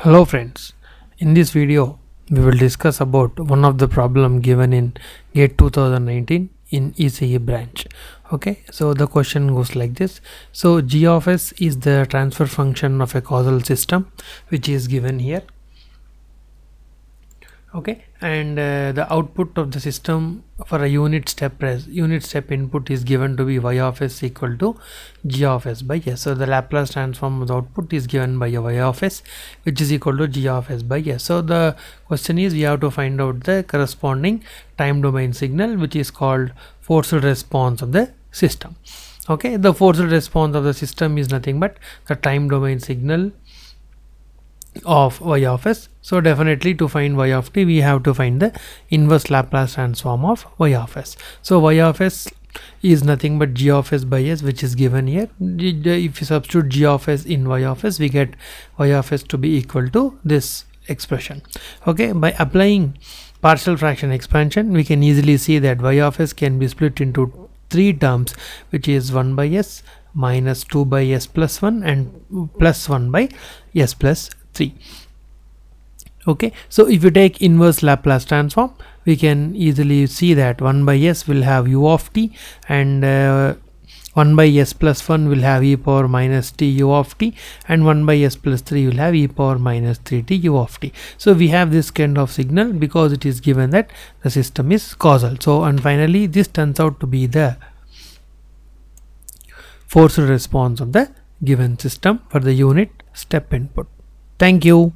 Hello friends, in this video we will discuss about one of the problem given in GATE 2019 in ECE branch. Okay, so the question goes like this. So G of S is the transfer function of a causal system which is given here okay? And uh, the output of the system for a unit step res unit step input is given to be y of s equal to g of s by s. So the laplace transform of the output is given by y of s which is equal to g of s by s. So the question is we have to find out the corresponding time domain signal which is called forced response of the system. Okay? The forced response of the system is nothing but the time domain signal of y of s. So definitely to find y of t we have to find the inverse laplace transform of y of s. So y of s is nothing but g of s by s which is given here. If you substitute g of s in y of s we get y of s to be equal to this expression. Okay by applying partial fraction expansion we can easily see that y of s can be split into three terms which is 1 by s minus 2 by s plus 1 and plus 1 by s plus 3 okay so if you take inverse laplace transform we can easily see that 1 by s will have u of t and uh, 1 by s plus 1 will have e power minus t u of t and 1 by s plus 3 will have e power minus 3 t u of t. So we have this kind of signal because it is given that the system is causal. So and finally this turns out to be the forced response of the given system for the unit step input Thank you.